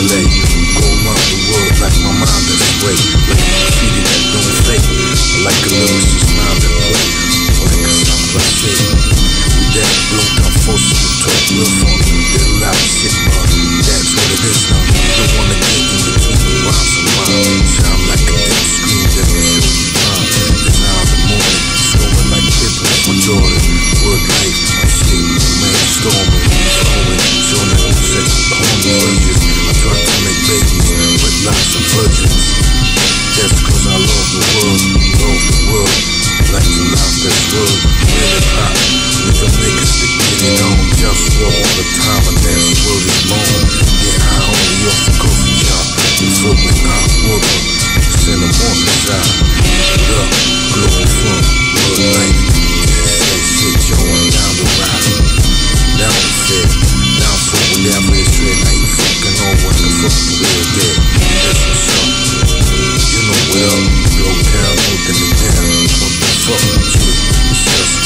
LA.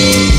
Thank